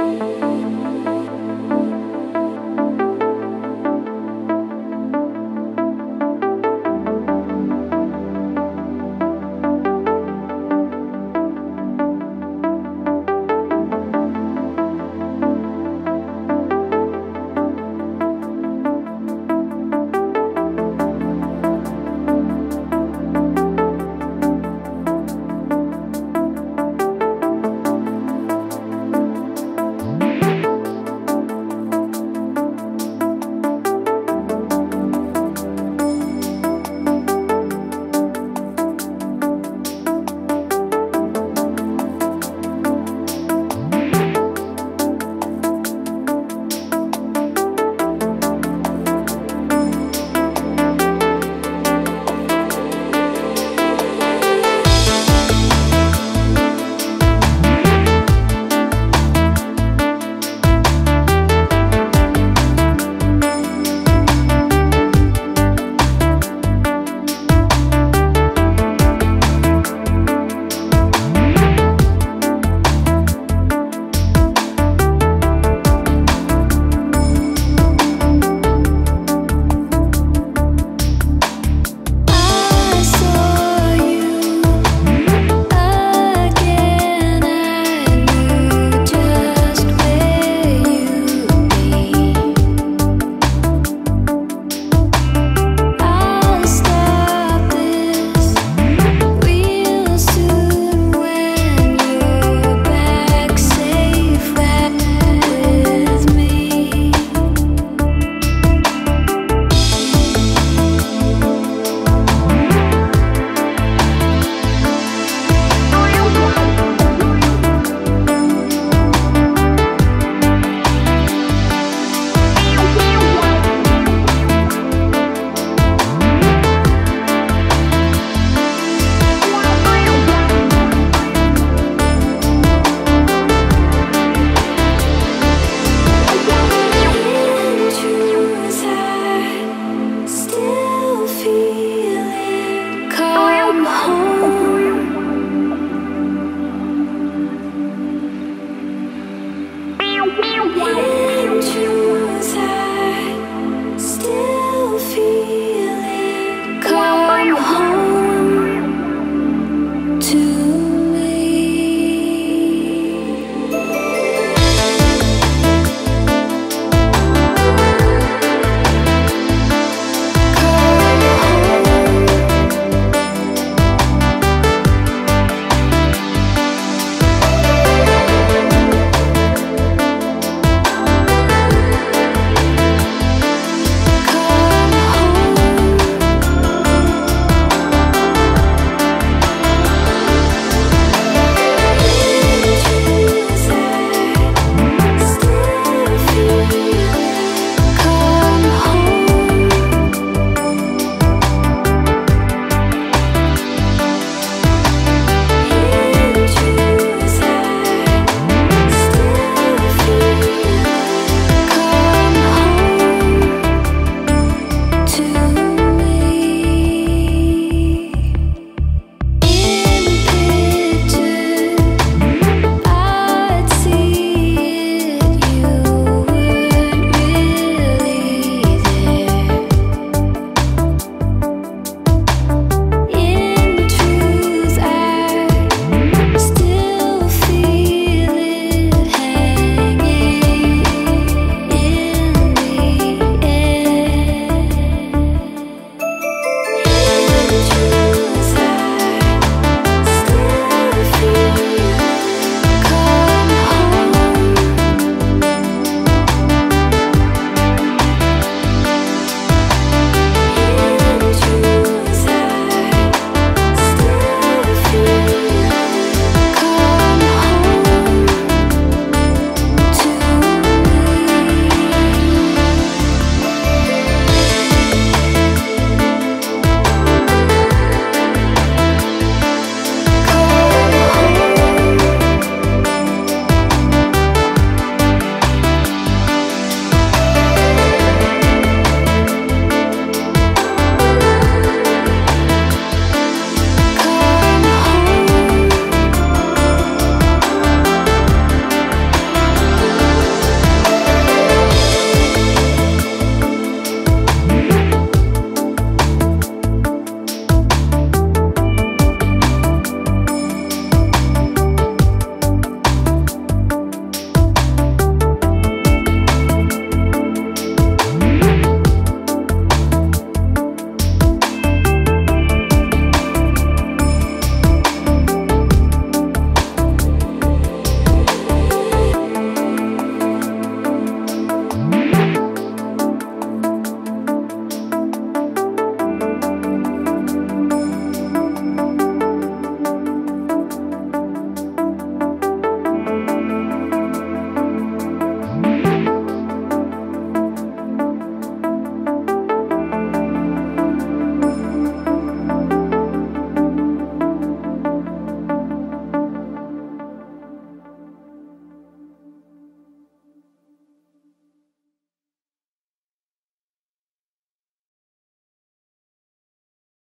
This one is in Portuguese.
Música